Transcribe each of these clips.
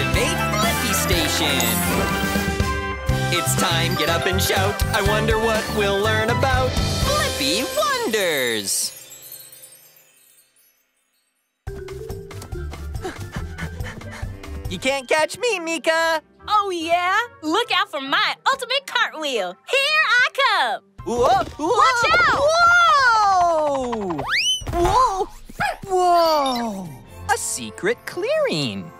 Activate Blippi Station! It's time, get up and shout. I wonder what we'll learn about Blippi Wonders! You can't catch me, Meekah! Oh, yeah? Look out for my ultimate cartwheel. Here I come. Whoa! whoa Watch Whoa! Whoa! Whoa! A secret clearing.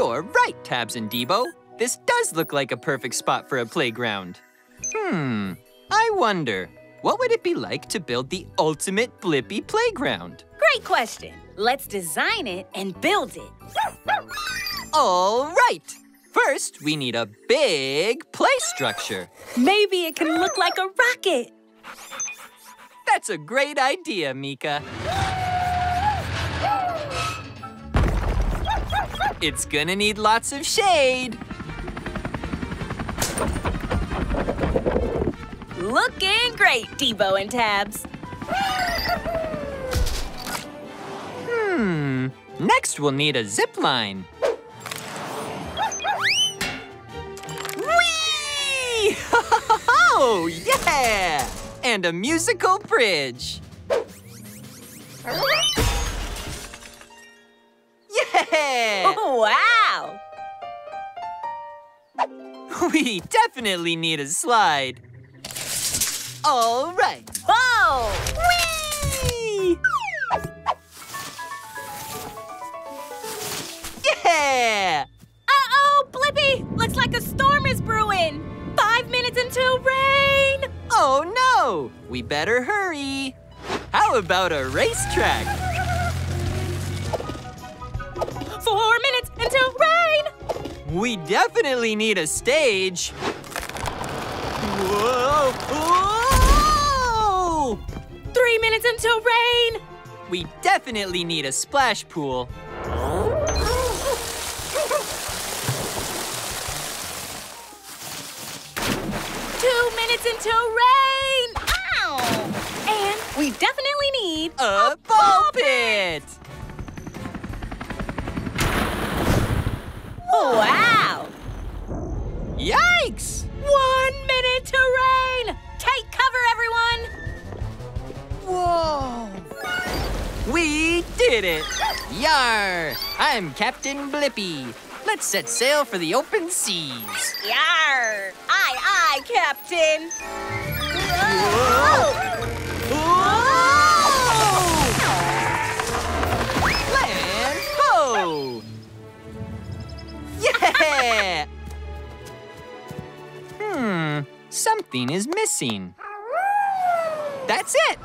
You're right, Tabs and Debo. This does look like a perfect spot for a playground. Hmm, I wonder, what would it be like to build the ultimate Blippi playground? Great question. Let's design it and build it. All right. First, we need a big play structure. Maybe it can look like a rocket. That's a great idea, Meekah. It's gonna need lots of shade. Looking great, Debo and Tabs. Hmm. Next, we'll need a zip line. Whee! Oh, yeah! And a musical bridge. Yeah! We definitely need a slide. All right. Whoa! Whee! Yeah! Uh-oh, Blippi! Looks like a storm is brewing. Five minutes until rain. Oh no! We better hurry. How about a racetrack? We definitely need a stage. Whoa! Whoa! Three minutes until rain. We definitely need a splash pool. Two minutes until rain. Ow! And we definitely need A ball pit! Wow! Yikes! One minute to rain. Take cover, everyone. Whoa! We did it! Yar! I'm Captain Blippi. Let's set sail for the open seas. Yar! Aye, aye, Captain. Land Hmm, something is missing. That's it!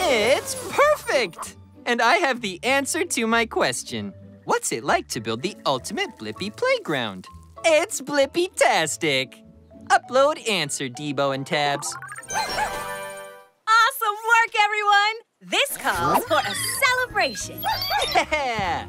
It's perfect! And I have the answer to my question. What's it like to build the ultimate Blippi playground? It's Blippi-tastic! Upload answer, Debo and Tabs. Awesome work, everyone. This calls for a celebration. Yeah!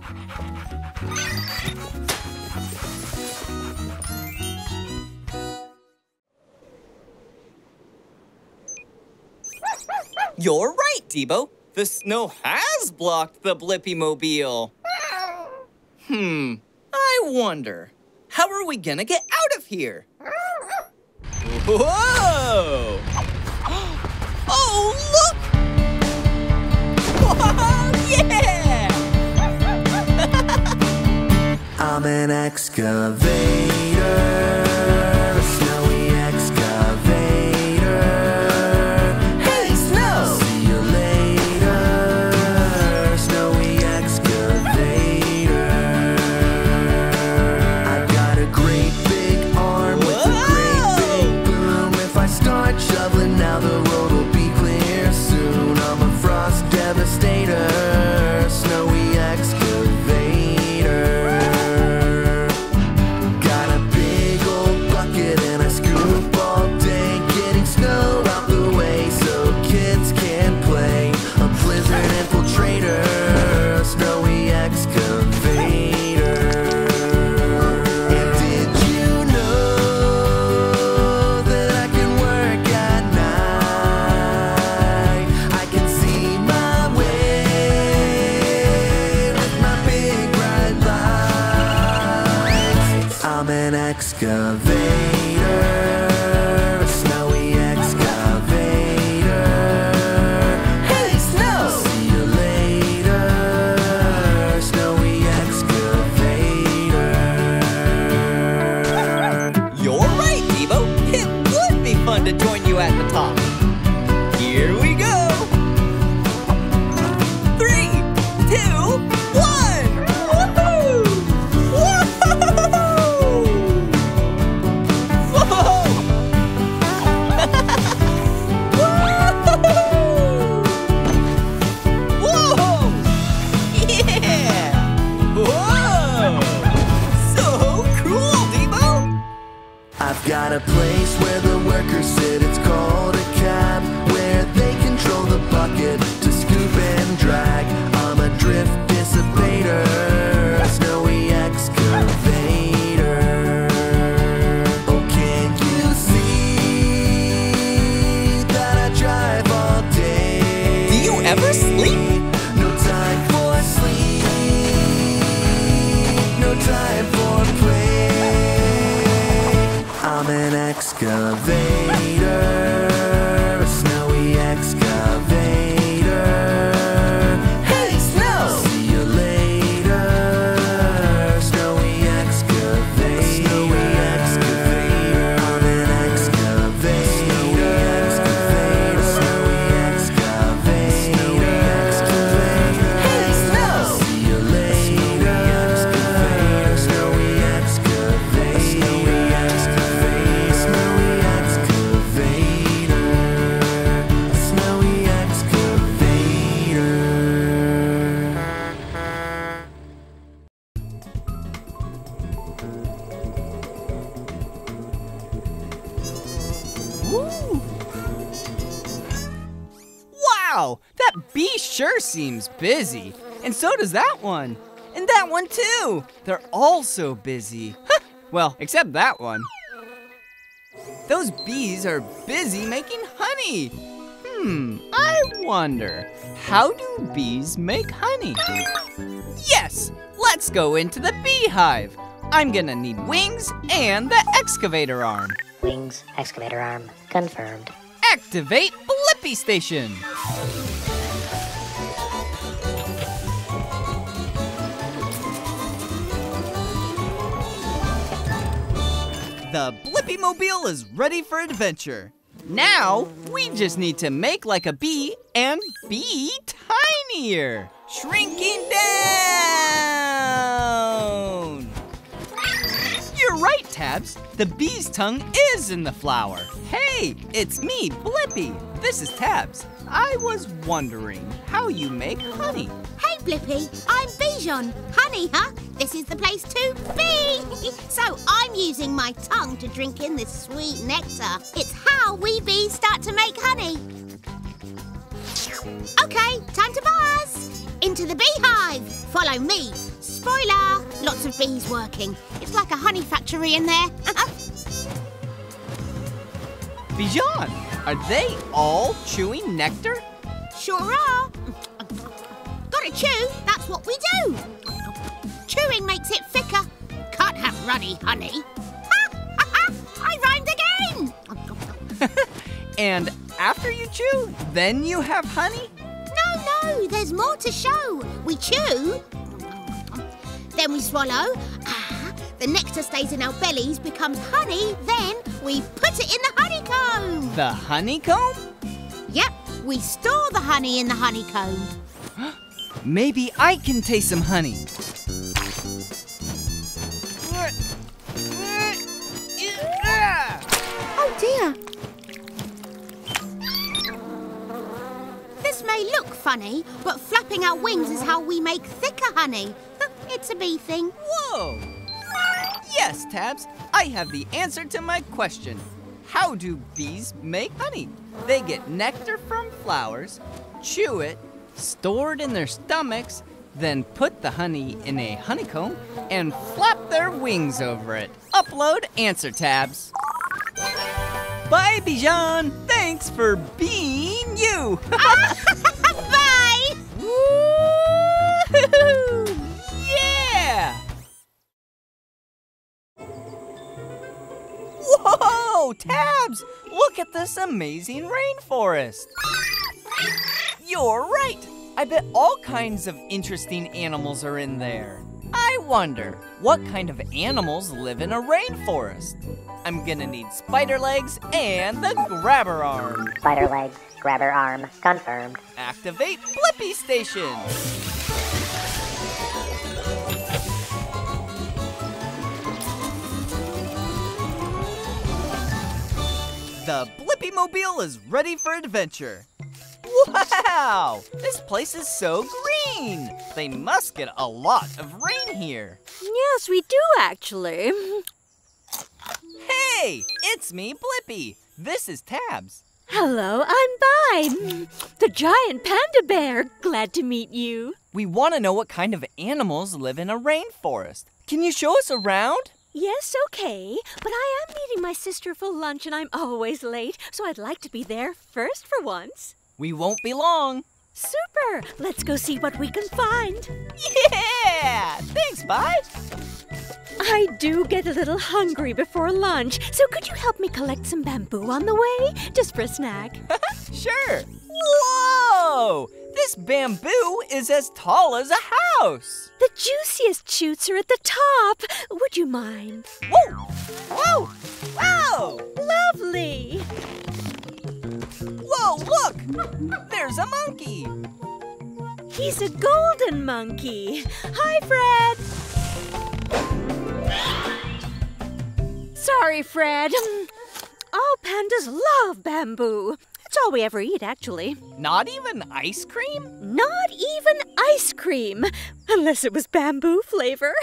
You're right, Debo. The snow has blocked the Blippi Mobile. Hmm, I wonder, how are we gonna get out of here? Whoa! Oh, look! Yeah! I'm an excavator. At the top. Seems busy. And so does that one. And that one too. They're all so busy. well, except that one. Those bees are busy making honey. Hmm, I wonder, how do bees make honey? Yes, let's go into the beehive. I'm gonna need wings and the excavator arm. Wings, excavator arm, confirmed. Activate Blippi Station. Blippi Mobile is ready for adventure. Now, we just need to make like a bee and be tinier. Shrinking down. You're right, Tabs. The bee's tongue is in the flower. Hey, it's me, Blippi. This is Tabs. I was wondering how you make honey. Hey, Blippi, I'm Bijan. Honey, huh? This is the place to be. so I'm using my tongue to drink in this sweet nectar. It's how we bees start to make honey. Okay, time to buzz. Into the beehive. Follow me. Spoiler, lots of bees working. It's like a honey factory in there. Uh-huh. Bijan, are they all chewing nectar? Sure are. Chew, that's what we do. Chewing makes it thicker. Can't have runny honey. Ha, ha, ha, I rhymed again. And after you chew, then you have honey? No, no, there's more to show. We chew, then we swallow. Ah, the nectar stays in our bellies, becomes honey, then we put it in the honeycomb. The honeycomb? Yep, we store the honey in the honeycomb. Maybe I can taste some honey. Oh dear. This may look funny, but flapping our wings is how we make thicker honey. It's a bee thing. Whoa! Yes, Tabs, I have the answer to my question. How do bees make honey? They get nectar from flowers, chew it, store it in their stomachs, then put the honey in a honeycomb and flap their wings over it. Upload answer tabs. Bye, Bijan. Thanks for being you. Bye! Woo-hoo! Yeah! Tabs! Look at this amazing rainforest. You're right. I bet all kinds of interesting animals are in there. I wonder, what kind of animals live in a rainforest? I'm gonna need spider legs and the grabber arm. Spider legs, grabber arm, confirmed. Activate Blippi Station. The Blippi Mobile is ready for adventure. Wow! This place is so green! They must get a lot of rain here. Yes, we do actually. Hey, it's me, Blippi. This is Tabs. Hello, I'm Bi, the giant panda bear. Glad to meet you. We want to know what kind of animals live in a rainforest. Can you show us around? Yes, okay, but I am meeting my sister for lunch and I'm always late, so I'd like to be there first for once. We won't be long. Super! Let's go see what we can find. Yeah! Thanks, Bi. I do get a little hungry before lunch, so could you help me collect some bamboo on the way? Just for a snack. Sure. Whoa! This bamboo is as tall as a house. the juiciest shoots are at the top. Would you mind? Whoa! Whoa! Whoa! Lovely! Whoa, look! There's a monkey. He's a golden monkey. Hi, Fred. Sorry, Fred. All pandas love bamboo. It's all we ever eat, actually. Not even ice cream? Not even ice cream, unless it was bamboo flavor.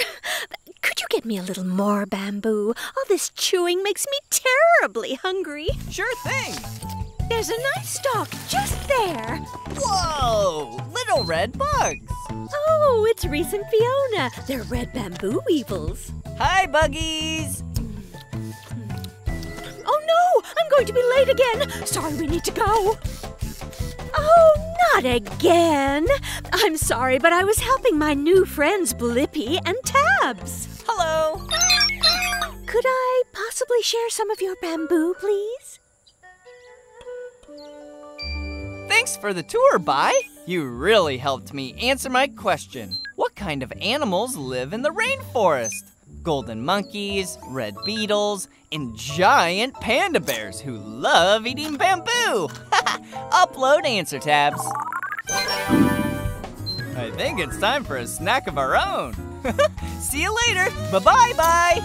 Could you get me a little more bamboo? All this chewing makes me terribly hungry. Sure thing. There's a nice stalk just there. Whoa! Little red bugs. Oh, it's Reese and Fiona. They're red bamboo weevils. Hi, buggies. Oh no! I'm going to be late again! Sorry, we need to go. Oh, not again! I'm sorry, but I was helping my new friends Blippi and Tabs. Hello. Could I possibly share some of your bamboo, please? Thanks for the tour, Bi. You really helped me answer my question. What kind of animals live in the rainforest? Golden monkeys, red beetles, and giant panda bears who love eating bamboo. Upload answer tabs. I think it's time for a snack of our own. See you later. Bye-bye, bye.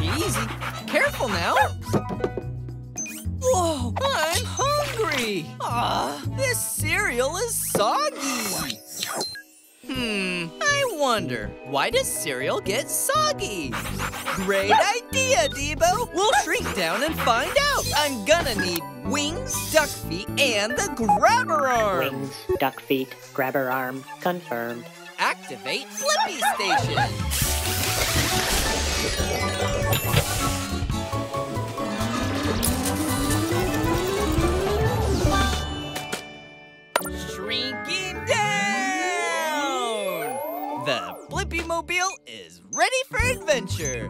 Easy. Careful now. Whoa, I'm hungry. Ah, this cereal is soggy. Hmm, I wonder, why does cereal get soggy? Great idea, Debo. We'll shrink down and find out. I'm gonna need wings, duck feet, and the grabber arm. Wings, duck feet, grabber arm, confirmed. Activate Blippi Station. Mobile is ready for adventure.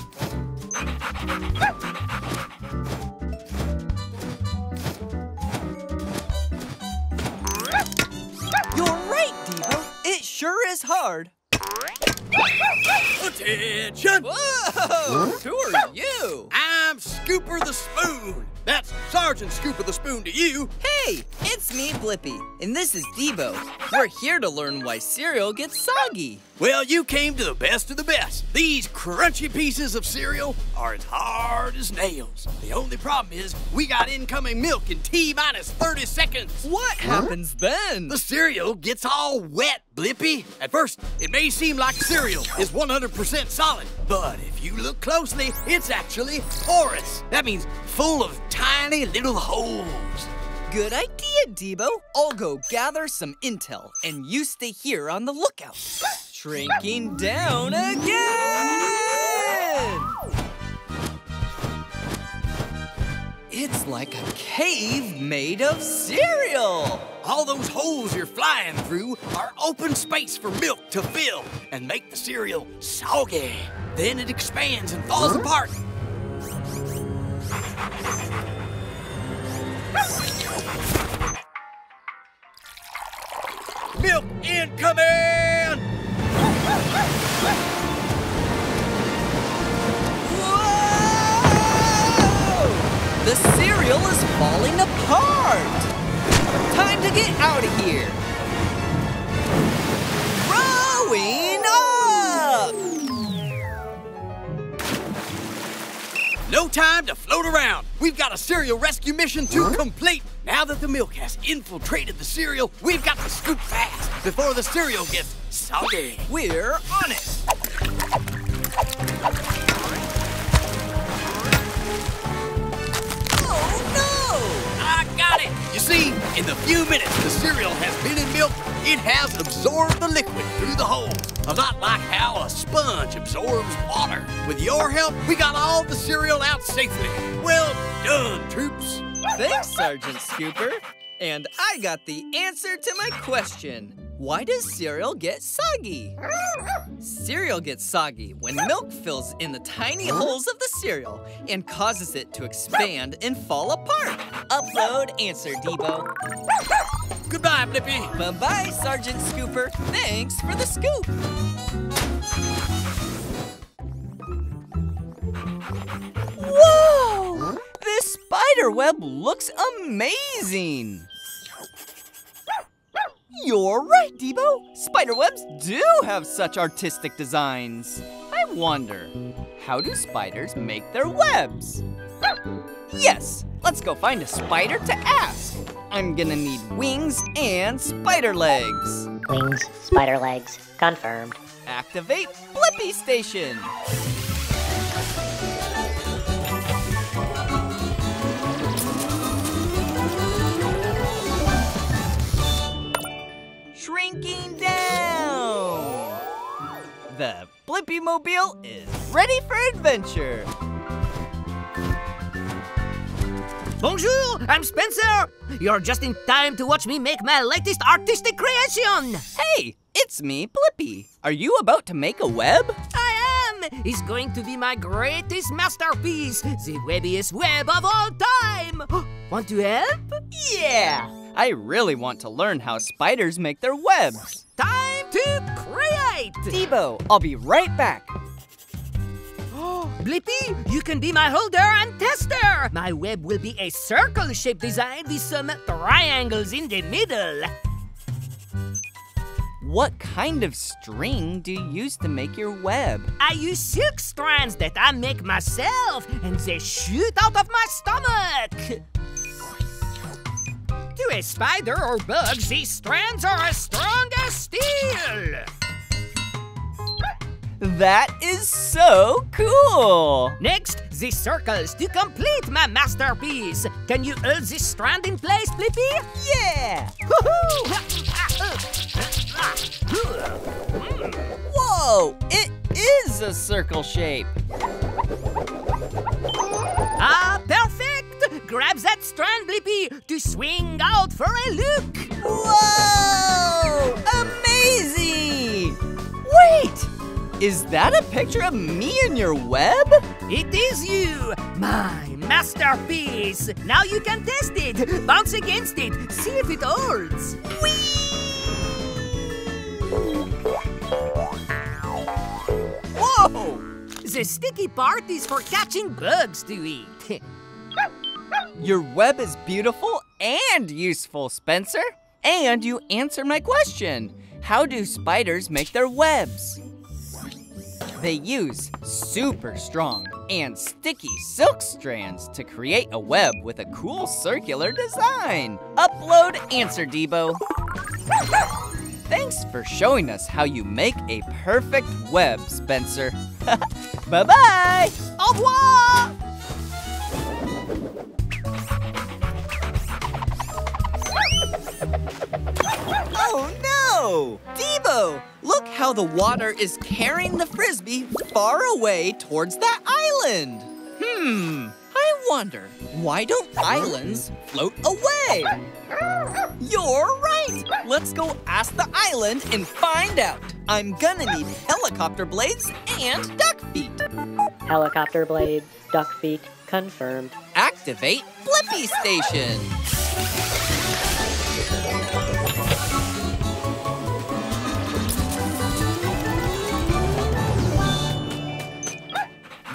You're right, Debo. It sure is hard. Attention! Whoa! Who are you? I'm Scooper the Spoon. That's Sergeant Scoop of the Spoon to you. Hey, it's me, Blippi, and this is Debo. We're here to learn why cereal gets soggy. Well, you came to the best of the best. These crunchy pieces of cereal are as hard as nails. The only problem is we got incoming milk in T minus 30 seconds. What happens then? The cereal gets all wet, Blippi. At first, it may seem like cereal is 100% solid, but if you look closely, it's actually porous. That means full of tiny little holes. Good idea, Debo. I'll go gather some intel, and you stay here on the lookout. Shrinking down again! It's like a cave made of cereal. All those holes you're flying through are open space for milk to fill and make the cereal soggy. Then it expands and falls apart. Milk incoming! The cereal is falling apart. Time to get out of here. Growing up! No time to float around. We've got a cereal rescue mission to complete. Now that the milk has infiltrated the cereal, we've got to scoop fast before the cereal gets soggy. We're on it. You see, in the few minutes the cereal has been in milk, it has absorbed the liquid through the holes. A lot like how a sponge absorbs water. With your help, we got all the cereal out safely. Well done, troops. Thanks, Sergeant Scooper. And I got the answer to my question. Why does cereal get soggy? Cereal gets soggy when milk fills in the tiny holes of the cereal and causes it to expand and fall apart. Upload answer, Debo. Goodbye, Blippi. Bye-bye, Sergeant Scooper. Thanks for the scoop. Whoa! This spider web looks amazing. You're right, Debo. Spider webs do have such artistic designs. I wonder, how do spiders make their webs? Yes, let's go find a spider to ask. I'm gonna need wings and spider legs. Wings, spider legs, confirmed. Activate Blippi Station. Shrinking down. The Blippi Mobile is ready for adventure. Bonjour, I'm Spencer. You're just in time to watch me make my latest artistic creation. Hey, it's me, Blippi. Are you about to make a web? I am. It's going to be my greatest masterpiece, the webbiest web of all time. Want to help? Yeah! I really want to learn how spiders make their webs. Time to create. Debo, I'll be right back. Blippi, you can be my holder and tester. My web will be a circle-shaped design with some triangles in the middle. What kind of string do you use to make your web? I use silk strands that I make myself, and they shoot out of my stomach. To a spider or bug, these strands are as strong as steel. That is so cool! Next, the circles to complete my masterpiece. Can you hold this strand in place, Blippi? Yeah! Whoa! It is a circle shape. Ah, perfect! That strand, Blippi, to swing out for a look. Whoa! Amazing! Wait! Is that a picture of me in your web? It is you, my masterpiece. Now you can test it. Bounce against it. See if it holds. Whoa! The sticky part is for catching bugs to eat. Your web is beautiful and useful, Spencer. And you answered my question. How do spiders make their webs? They use super strong and sticky silk strands to create a web with a cool circular design. Upload answer, Debo. Thanks for showing us how you make a perfect web, Spencer. Bye-bye! Au revoir! Oh no! Debo! Look how the water is carrying the frisbee far away towards that island. Hmm, I wonder, why don't islands float away? You're right! Let's go ask the island and find out. I'm gonna need helicopter blades and duck feet. Helicopter blades, duck feet, confirmed. Activate Blippi Station.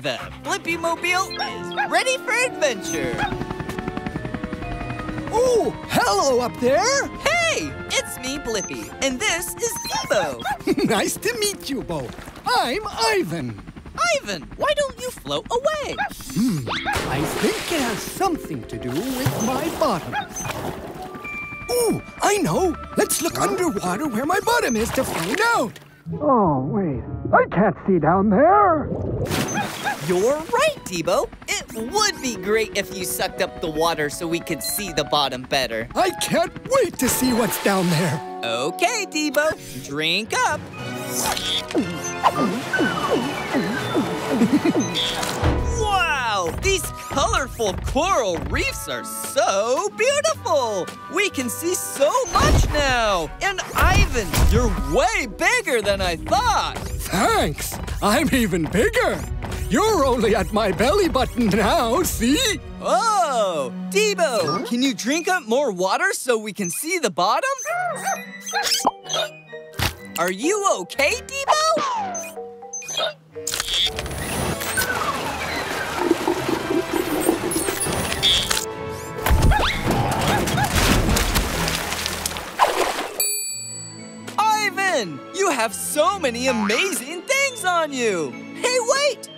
The Blippi Mobile is ready for adventure. Oh, hello up there. Hey, it's me, Blippi, and this is Debo. nice to meet you both. I'm Ivan. Ivan, why don't you float away? Hmm, I think it has something to do with my bottom. Ooh, I know. Let's look underwater where my bottom is to find out. Oh, wait. I can't see down there. You're right, Debo. It would be great if you sucked up the water so we could see the bottom better. I can't wait to see what's down there. Okay, Debo. Drink up. wow! These colorful coral reefs are so beautiful! We can see so much now! And Ivan, you're way bigger than I thought! Thanks! I'm even bigger! You're only at my belly button now, see? Oh! Debo, can you drink up more water so we can see the bottom? Are you okay, Debo? Ivan, you have so many amazing things on you.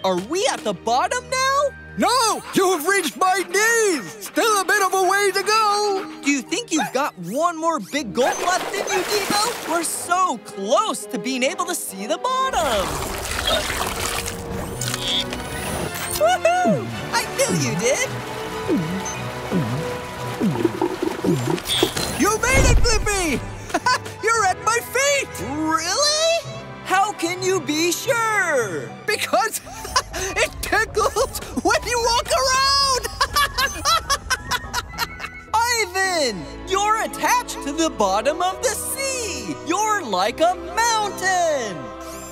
Are we at the bottom now? No, you have reached my knees. Still a bit of a way to go. Do you think you've got one more big gulp left in you, Debo? We're so close to being able to see the bottom. Woohoo! I knew you did. You made it, Blippi! You're at my feet! Really? How can you be sure? Because it tickles when you walk around! Ivan, you're attached to the bottom of the sea. You're like a mountain.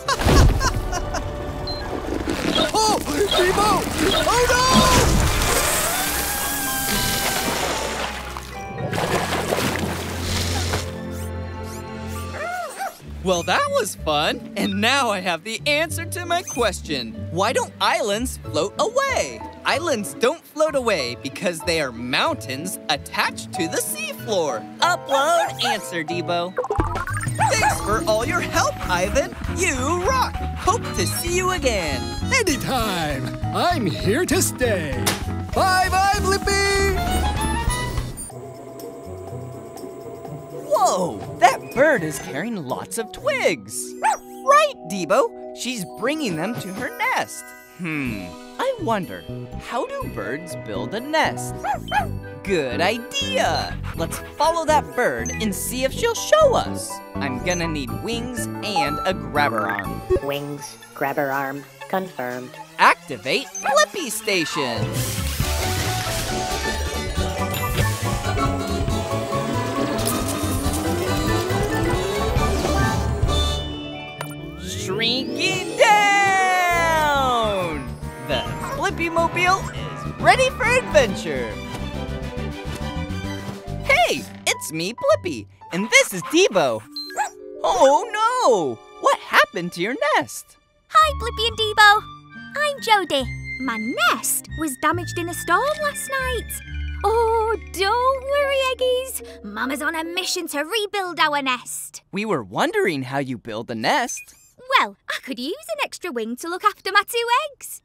oh, Debo! Oh no! Well, that was fun. And now I have the answer to my question. Why don't islands float away? Islands don't float away because they are mountains attached to the seafloor. Upload answer, Debo. Thanks for all your help, Ivan. You rock. Hope to see you again. Anytime. I'm here to stay. Bye bye, Blippi! Whoa, that bird is carrying lots of twigs. Right, Debo. She's bringing them to her nest. Hmm, I wonder, how do birds build a nest? Good idea. Let's follow that bird and see if she'll show us. I'm gonna need wings and a grabber arm. Wings, grabber arm, confirmed. Activate Blippi Station. Shrinking down! The Blippi Mobile is ready for adventure. Hey, it's me, Blippi, and this is Debo. Oh no! What happened to your nest? Hi, Blippi and Debo. I'm Jody. My nest was damaged in a storm last night. Oh, don't worry, Eggies. Mama's on a mission to rebuild our nest. We were wondering how you build a nest. Well, I could use an extra wing to look after my two eggs.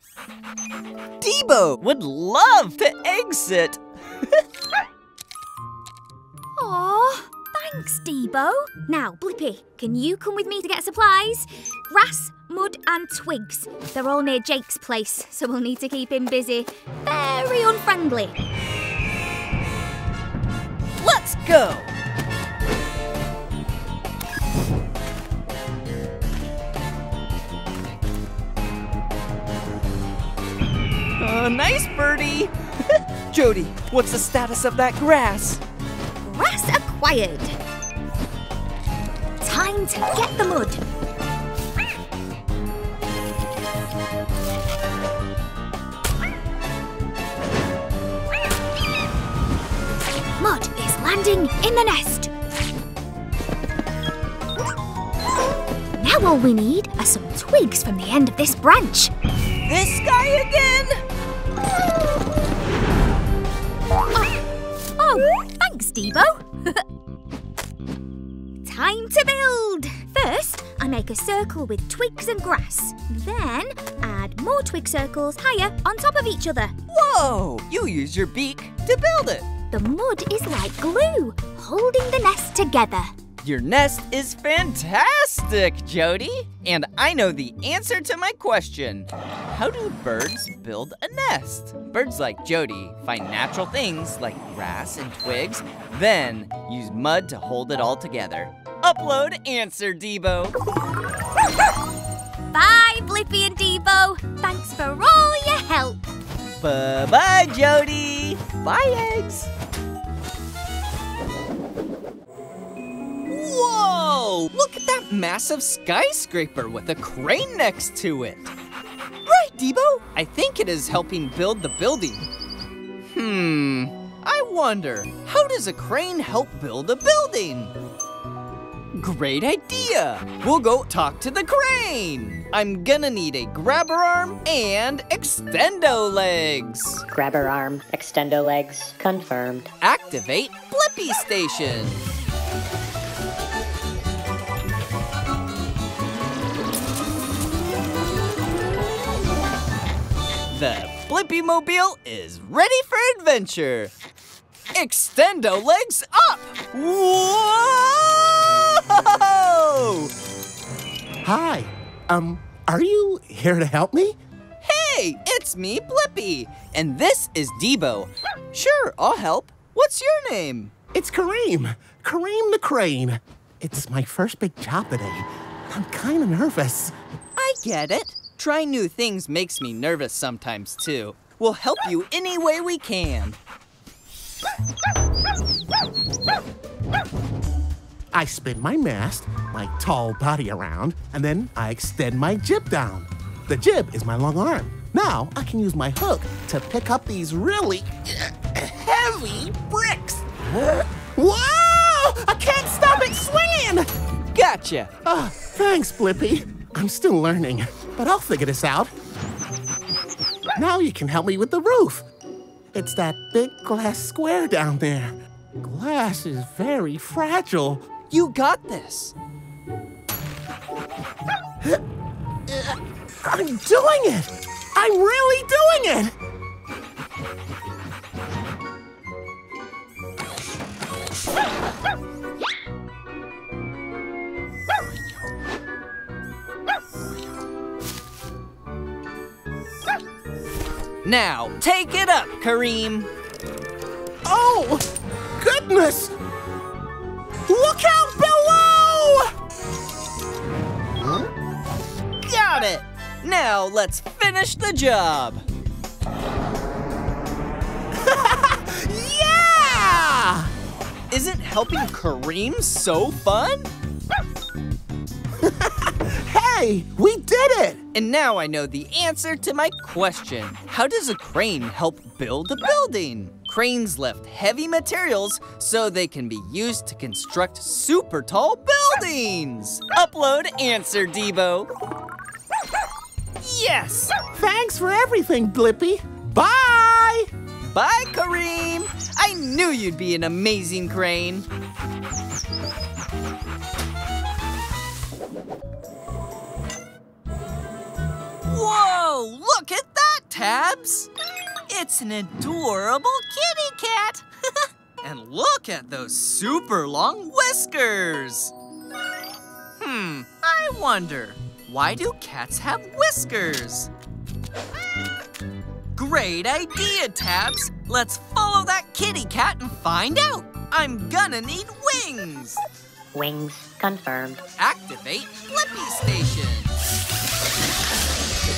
Debo would love to exit. Aw, thanks, Debo. Now, Blippi, can you come with me to get supplies? Grass, mud, and twigs. They're all near Jake's place, so we'll need to keep him busy. Very unfriendly. Let's go. Uh, nice birdie. Jody, what's the status of that grass? Grass acquired. Time to get the mud. Mud is landing in the nest. Now all we need are some twigs from the end of this branch. This guy again? Oh, oh, thanks, Debo. Time to build. First, I make a circle with twigs and grass. Then, add more twig circles higher on top of each other. Whoa! You use your beak to build it. The mud is like glue, holding the nest together. Your nest is fantastic, Jody. And I know the answer to my question. How do birds build a nest? Birds like Jody find natural things like grass and twigs, then use mud to hold it all together. Upload answer, Debo. Bye, Blippi and Debo. Thanks for all your help. Bye-bye, Jody. Bye, eggs. Whoa! Look at that massive skyscraper with a crane next to it. Right, Debo? I think it is helping build the building. Hmm, I wonder, how does a crane help build a building? Great idea! We'll go talk to the crane! I'm gonna need a grabber arm and extendo legs. Grabber arm, extendo legs, confirmed. Activate Blippi Station. The Blippi Mobile is ready for adventure. Extendo legs up! Whoa! Hi. Um, are you here to help me? Hey, it's me, Blippi, and this is Debo. Sure, I'll help. What's your name? It's Kareem. Kareem the Crane. It's my first big job today. I'm kind of nervous. I get it. Trying new things makes me nervous sometimes, too. We'll help you any way we can. I spin my mast, my tall body around, and then I extend my jib down. The jib is my long arm. Now I can use my hook to pick up these really heavy bricks. Whoa! I can't stop it swinging! Gotcha. Ah, thanks, Blippi. I'm still learning, but I'll figure this out. Now you can help me with the roof. It's that big glass square down there. Glass is very fragile. You got this. I'm doing it! I'm really doing it! Now, take it up, Kareem. Oh, goodness! Look out below! Got it! Now, let's finish the job. yeah! Isn't helping Kareem so fun? hey, we did it! And now I know the answer to my question. How does a crane help build a building? Cranes lift heavy materials so they can be used to construct super tall buildings. Upload answer, Debo. Yes! Thanks for everything, Blippi. Bye! Bye, Kareem! I knew you'd be an amazing crane. Whoa! Look at that, Tabs! It's an adorable kitty cat! and look at those super long whiskers! Hmm, I wonder, why do cats have whiskers? Great idea, Tabs! Let's follow that kitty cat and find out! I'm gonna need wings! Wings confirmed. Activate Blippi Station!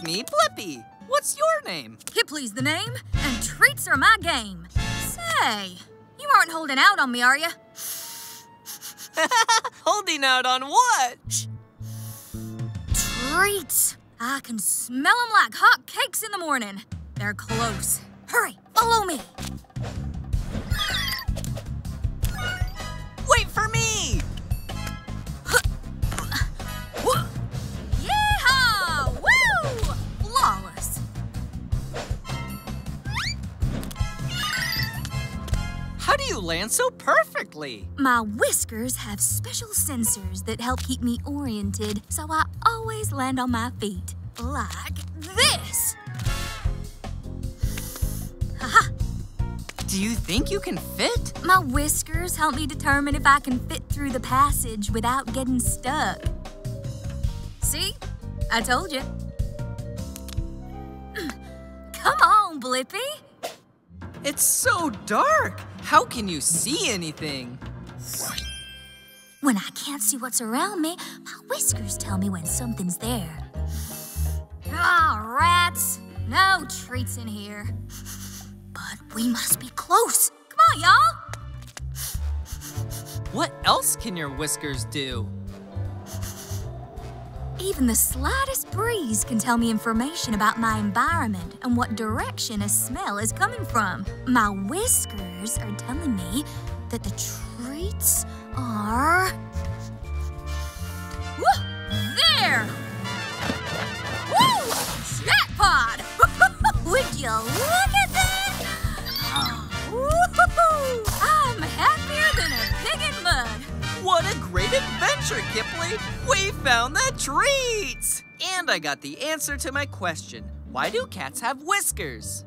it's me, Blippi. What's your name? Kipley's the name, and treats are my game. Say, you aren't holding out on me, are you? Holding out on what? Treats. I can smell them like hot cakes in the morning. They're close. Hurry, follow me. Land so perfectly? My whiskers have special sensors that help keep me oriented, so I always land on my feet. Like this. Haha! Do you think you can fit? My whiskers help me determine if I can fit through the passage without getting stuck. See? I told you. Come on, Blippi. It's so dark. How can you see anything? When I can't see what's around me, my whiskers tell me when something's there. Ah, rats. No treats in here. But we must be close. Come on, y'all. What else can your whiskers do? Even the slightest breeze can tell me information about my environment and what direction a smell is coming from. My whiskers are telling me that the treats are. Woo! There! Woo! Jackpot! Would you look What a great adventure, Kipley! We found the treats! And I got the answer to my question. Why do cats have whiskers?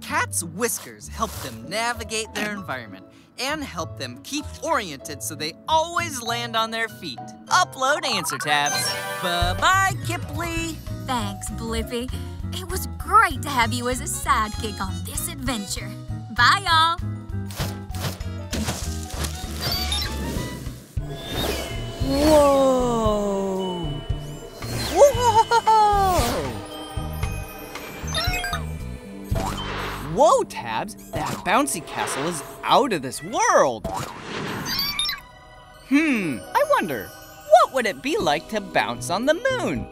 Cats' whiskers help them navigate their environment and help them keep oriented so they always land on their feet. Upload answer tabs. Bye-bye, Kipley! Thanks, Blippi. It was great to have you as a sidekick on this adventure. Bye, y'all. Whoa! Whoa! Whoa, Tabs! That bouncy castle is out of this world! Hmm, I wonder, what would it be like to bounce on the moon?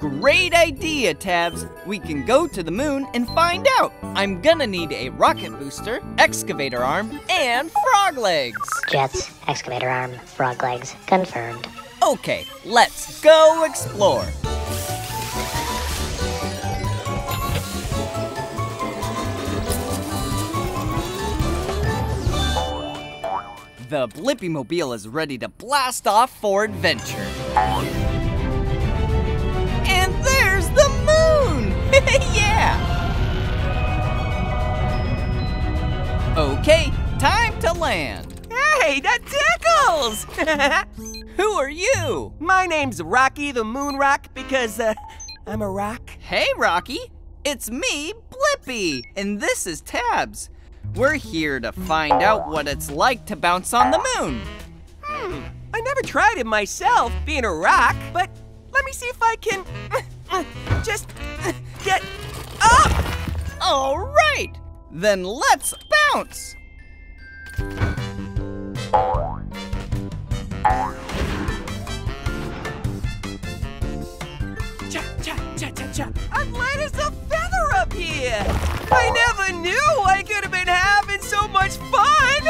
Great idea, Tabs! We can go to the moon and find out! I'm gonna need a rocket booster, excavator arm, and frog legs! Jets, excavator arm, frog legs, confirmed. Okay, let's go explore! The Blippi Mobile is ready to blast off for adventure. yeah! Okay, time to land. Hey, that tickles! Who are you? My name's Rocky the Moon Rock because uh, I'm a rock. Hey, Rocky. It's me, Blippi, and this is Tabs. We're here to find out what it's like to bounce on the moon. Hmm, I never tried it myself, being a rock, but let me see if I can just get up. All right, then let's bounce. Cha, cha, cha, cha, cha. I'm light as a feather up here. I never knew I could have been having so much fun.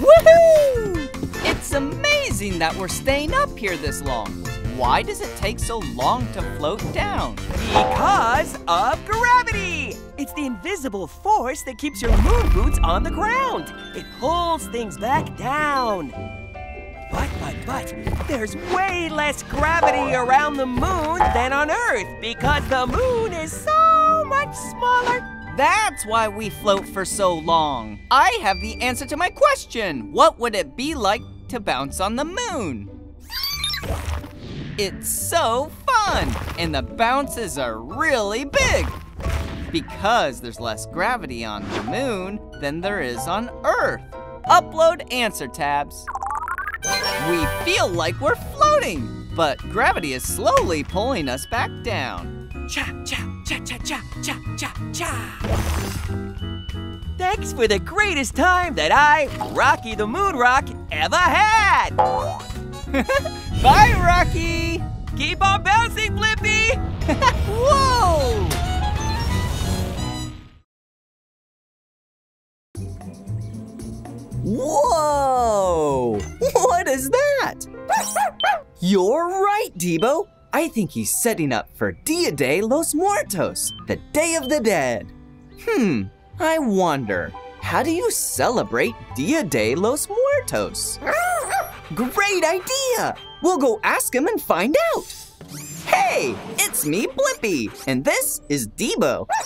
Woohoo! It's amazing that we're staying up here this long. Why does it take so long to float down? Because of gravity. It's the invisible force that keeps your moon boots on the ground. It pulls things back down. But, but, but, there's way less gravity around the moon than on Earth because the moon is so much smaller. That's why we float for so long. I have the answer to my question. What would it be like to bounce on the moon? It's so fun, and the bounces are really big. Because there's less gravity on the moon than there is on Earth. Upload answer tabs. We feel like we're floating, but gravity is slowly pulling us back down. Cha, cha, cha, cha, cha, cha, cha, cha. Thanks for the greatest time that I, Rocky the Moon Rock, ever had. Bye, Rocky. Keep on bouncing, Blippi. Whoa! Whoa! What is that? You're right, Debo. I think he's setting up for Dia de los Muertos, the Day of the Dead. Hmm, I wonder, how do you celebrate Dia de los Muertos? Great idea! We'll go ask him and find out. Hey, it's me, Blippi, and this is Debo.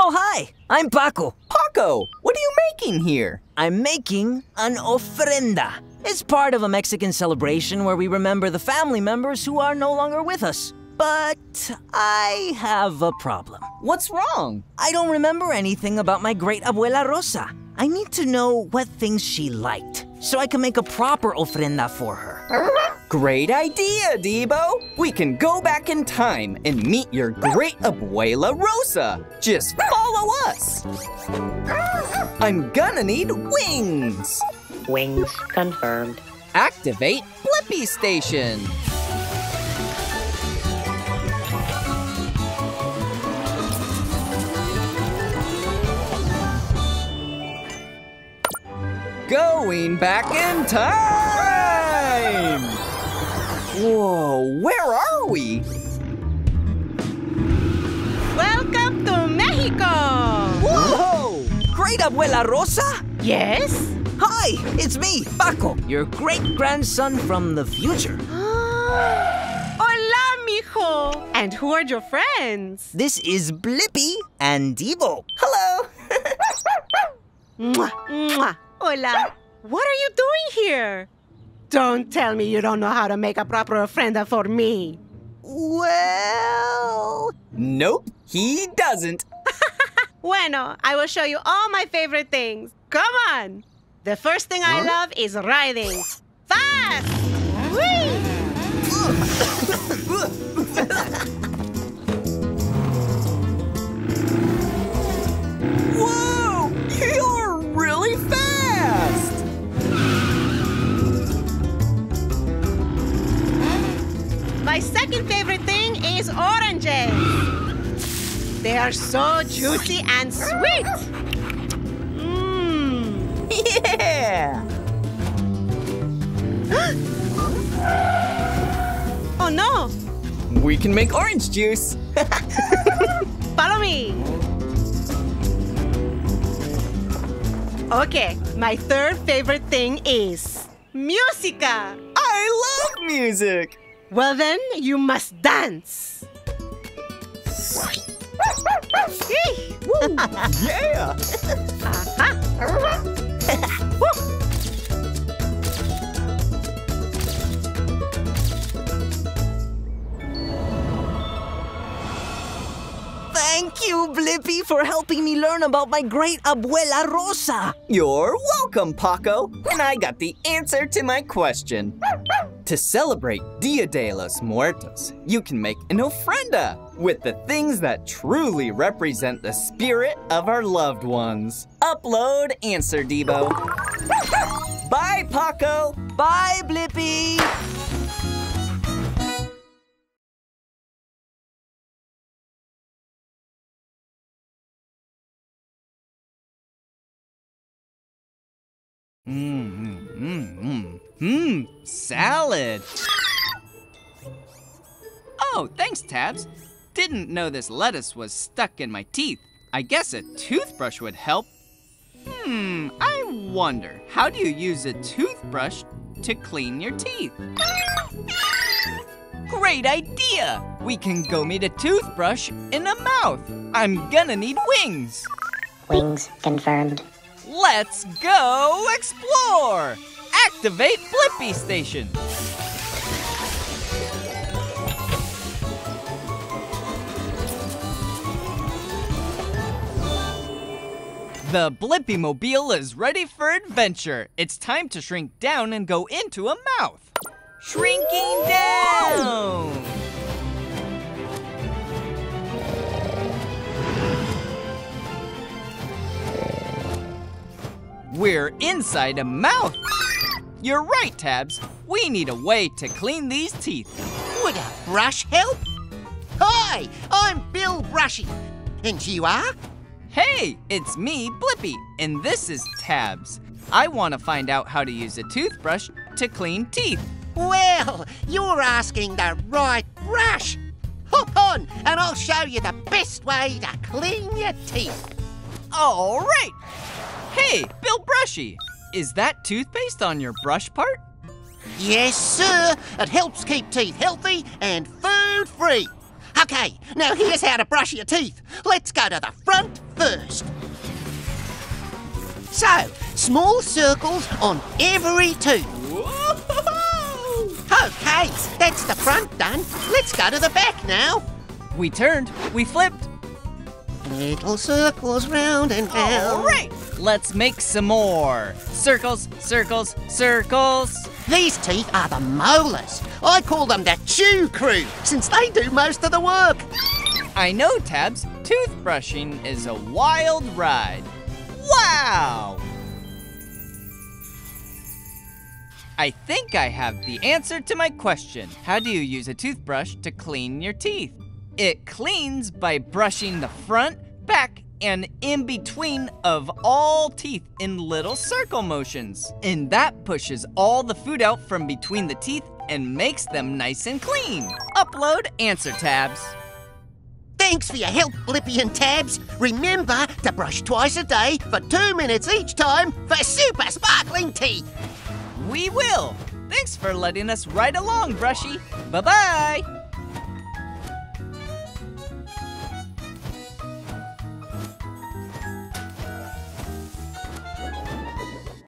Oh, hi, I'm Paco. Paco, what are you making here? I'm making an ofrenda. It's part of a Mexican celebration where we remember the family members who are no longer with us. But I have a problem. What's wrong? I don't remember anything about my great abuela Rosa. I need to know what things she liked so I can make a proper ofrenda for her. Great idea, Debo. We can go back in time and meet your great abuela Rosa. Just follow us. I'm gonna need wings. Wings confirmed. Activate Blippi Station. Going back in time! Whoa, where are we? Welcome to Mexico! Whoa! Great Abuela Rosa? Yes? Hi, it's me, Paco, your great grandson from the future. Hola, mijo! And who are your friends? This is Blippi and Debo. Hello! Mwah, mwah. Hola. What are you doing here? Don't tell me you don't know how to make a proper ofrenda for me. Well... Nope, he doesn't. Bueno, I will show you all my favorite things. Come on! The first thing I love is riding. Fast! Whee! Whoa! My second favorite thing is oranges. They are so juicy and sweet. Mmm. Yeah! oh no! We can make orange juice. Follow me. Okay, my third favorite thing is musica. I love music. Well then, you must dance. Yeah! Uh-huh. Thank you, Blippi, for helping me learn about my great Abuela Rosa. You're welcome, Paco. And I got the answer to my question. to celebrate Dia de los Muertos, you can make an ofrenda with the things that truly represent the spirit of our loved ones. Upload answer, Debo. Bye, Paco. Bye, Blippi. Mmm, mmm, mmm, mmm, salad. Oh, thanks, Tabs. Didn't know this lettuce was stuck in my teeth. I guess a toothbrush would help. Hmm, I wonder, how do you use a toothbrush to clean your teeth? great idea! We can go meet a toothbrush in a mouth. I'm gonna need wings. Wings confirmed. Let's go explore! Activate Blippi Station. The Blippi Mobile is ready for adventure. It's time to shrink down and go into a mouth. Shrinking down! We're inside a mouth. You're right, Tabs. We need a way to clean these teeth. Would a brush help? Hi, I'm Bill Brushy. And you are? Hey, it's me, Blippi, and this is Tabs. I want to find out how to use a toothbrush to clean teeth. Well, you're asking the right brush. Hop on, and I'll show you the best way to clean your teeth. All right. Hey, Bill Brushy, is that toothpaste on your brush part? Yes, sir. It helps keep teeth healthy and food free. Okay, now here's how to brush your teeth. Let's go to the front first. So, small circles on every tooth. Okay, that's the front done. Let's go to the back now. We turned, we flipped. Little circles round and round. All right, let's make some more. Circles, circles, circles. These teeth are the molars. I call them the chew crew, since they do most of the work. I know, Tabs. Toothbrushing is a wild ride. Wow! I think I have the answer to my question. How do you use a toothbrush to clean your teeth? It cleans by brushing the front, back, and in between of all teeth in little circle motions. And that pushes all the food out from between the teeth and makes them nice and clean. Upload answer tabs. Thanks for your help, Blippi and Tabs. Remember to brush twice a day for two minutes each time for super sparkling teeth. We will. Thanks for letting us ride along, Brushy. Bye-bye.